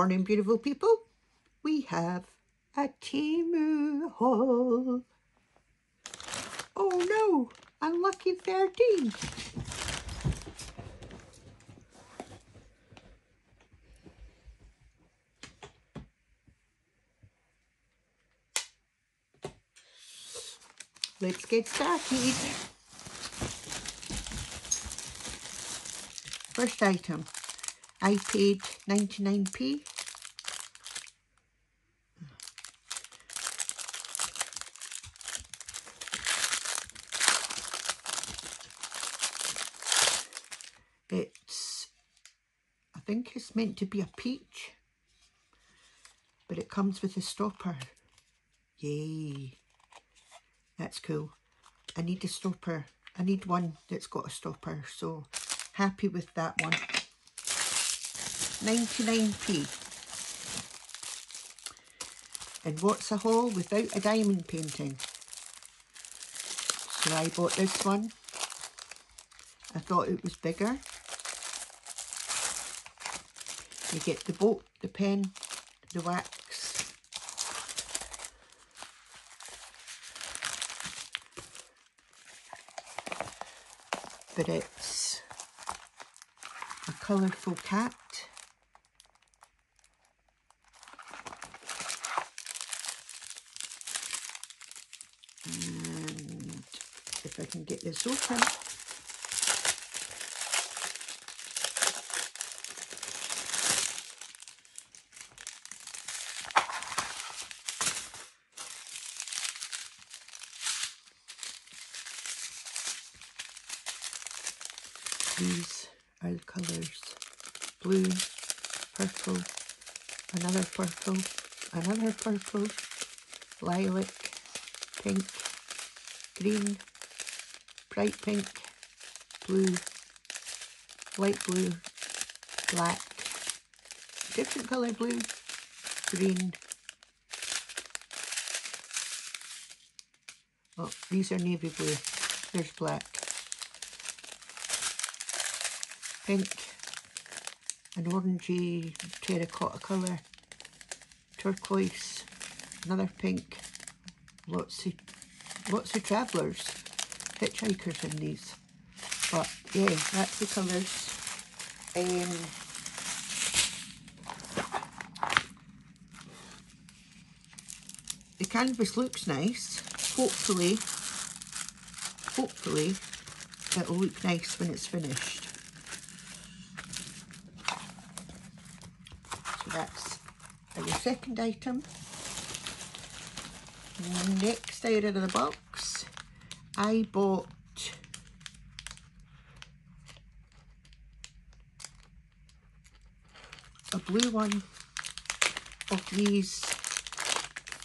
morning, beautiful people. We have a Temu haul. Oh no, unlucky 13. Let's get started. First item, I paid 99p. It's, I think it's meant to be a peach, but it comes with a stopper. Yay. That's cool. I need a stopper. I need one that's got a stopper, so happy with that one. 99p. And what's a haul without a diamond painting? So I bought this one. I thought it was bigger. You get the boat, the pen, the wax, but it's a colourful cat. And if I can get this open, these are the colours. Blue purple another purple another purple lilac pink green bright pink blue light blue black different colour blue green. Oh these are navy blue. There's black pink, an orangey terracotta colour, turquoise, another pink, lots of lots of travellers, hitchhikers in these. But yeah, that's the colours. Um, the canvas looks nice. Hopefully, hopefully it'll look nice when it's finished. That's your second item. Next out of the box, I bought a blue one of these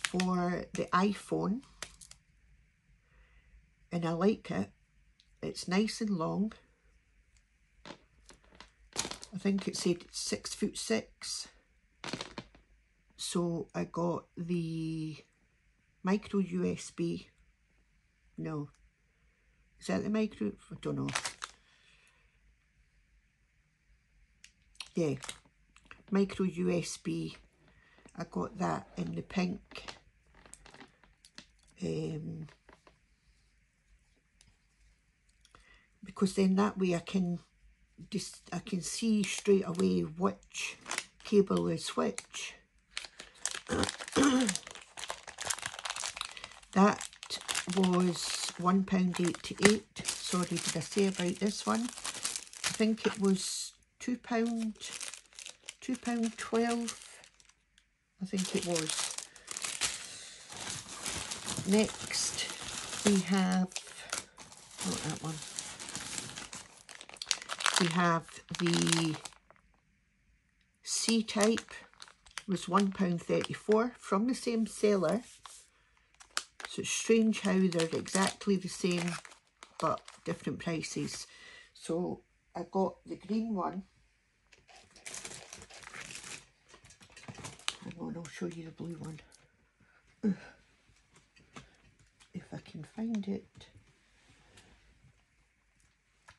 for the iPhone and I like it. It's nice and long. I think it said six foot six so I got the micro USB. No. Is that the micro? I don't know. Yeah. Micro USB. I got that in the pink. Um, because then that way I can just I can see straight away which cable is which. that was £1.88. Sorry, did I say about this one? I think it was £2, £2.12. I think it was. Next, we have, oh, that one. We have the C-type was £1.34 from the same seller. So it's strange how they're exactly the same but different prices. So I got the green one. Hang on, I'll show you the blue one. If I can find it.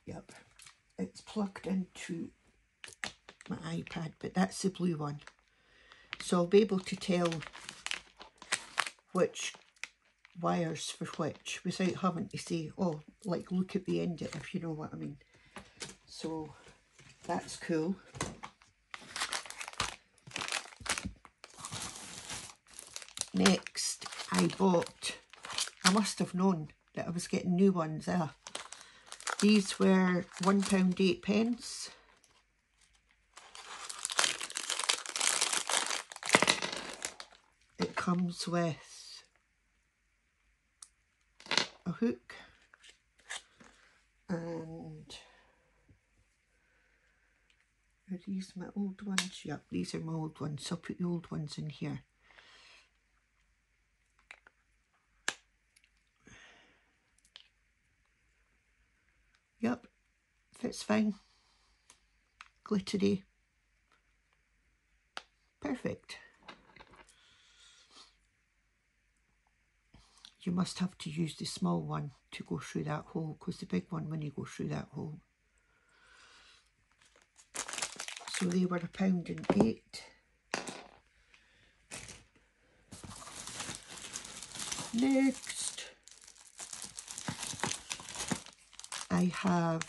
Yep, it's plugged into my iPad, but that's the blue one. So I'll be able to tell which wires for which without having to say, oh, like look at the end if you know what I mean. So that's cool. Next, I bought, I must have known that I was getting new ones there. These were £1 8 pence. It comes with a hook and oh, are these my old ones? Yep, these are my old ones. So I'll put the old ones in here. Yep, fits fine. Glittery. Perfect. You must have to use the small one to go through that hole because the big one when you go through that hole. So they were a pound and eight. Next, I have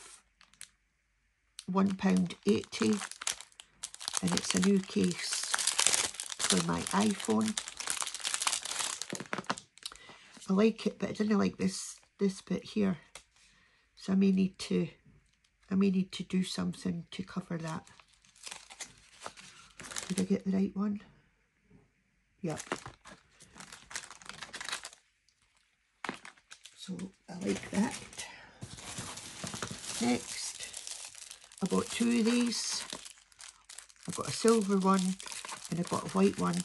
one pound eighty, and it's a new case for my iPhone. I like it, but I didn't like this this bit here, so I may need to I may need to do something to cover that. Did I get the right one? Yep. So I like that. Next, I bought two of these. I've got a silver one and I've got a white one.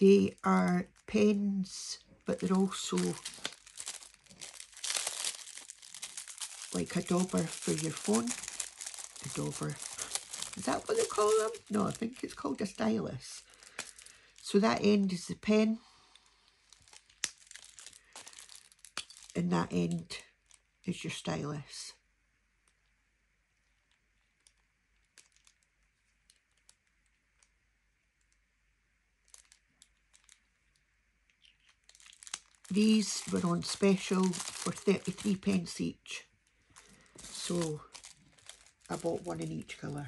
They are pens, but they're also like a dauber for your phone. A dauber. Is that what they call them? No, I think it's called a stylus. So that end is the pen. And that end is your stylus. These were on special for 33 pence each. So I bought one in each colour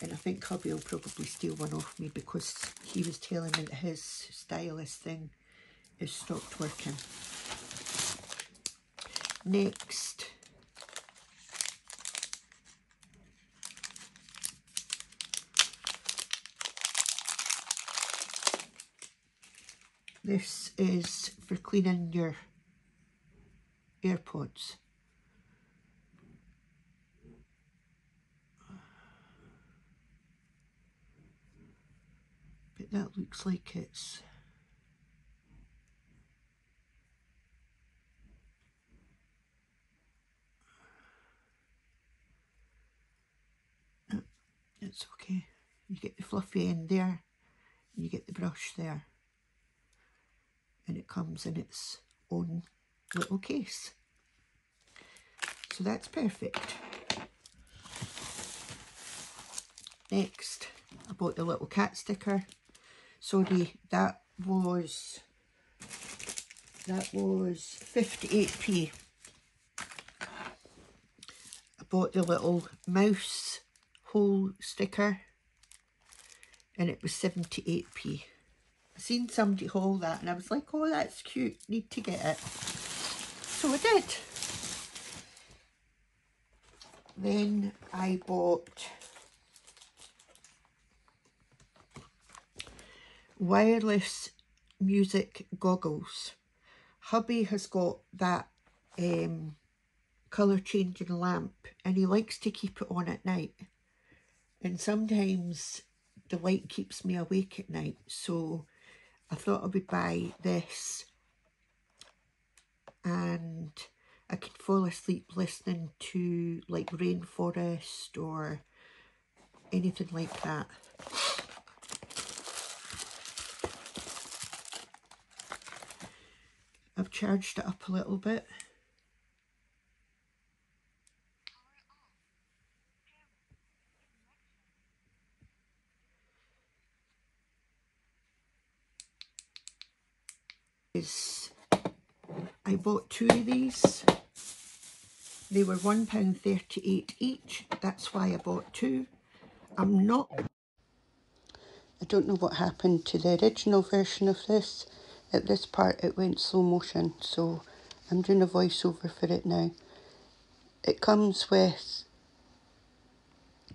and I think hubby will probably steal one off me because he was telling me that his stylus thing is stopped working. Next, this is for cleaning your AirPods. But that looks like it's oh, it's okay you get the fluffy end there you get the brush there and it comes in its own little case so that's perfect next I bought the little cat sticker sorry, that was, that was 58p. I bought the little mouse hole sticker and it was 78p. Seen somebody haul that and I was like, oh, that's cute, need to get it. So I did. Then I bought wireless music goggles. Hubby has got that um, colour changing lamp and he likes to keep it on at night. And sometimes the light keeps me awake at night. So I thought I would buy this and I can fall asleep listening to like rainforest or anything like that. I've charged it up a little bit. Is I bought two of these. They were £1.38 each. That's why I bought two. I'm not... I don't know what happened to the original version of this. At this part it went slow motion, so I'm doing a voiceover for it now. It comes with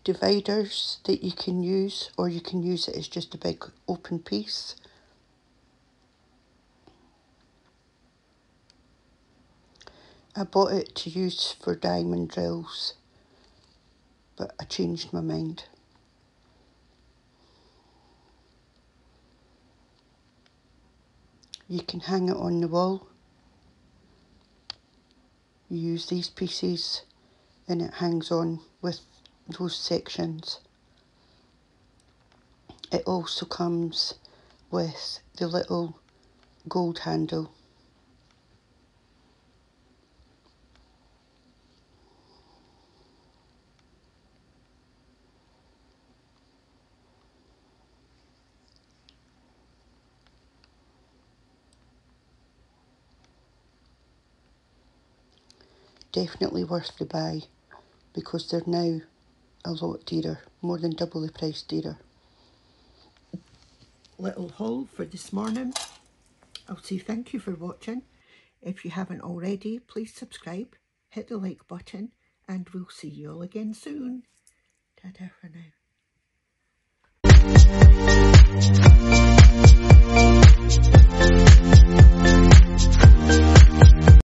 dividers that you can use or you can use it as just a big open piece. I bought it to use for diamond drills but I changed my mind. You can hang it on the wall. You use these pieces and it hangs on with those sections. It also comes with the little gold handle. Definitely worth the buy because they're now a lot dearer, more than double the price dearer. Little haul for this morning. I'll say thank you for watching. If you haven't already, please subscribe, hit the like button, and we'll see you all again soon. Ta-ta for now.